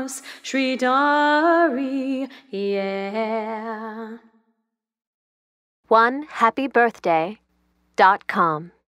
knows Sri Dari, yeah. One happy birthday dot com.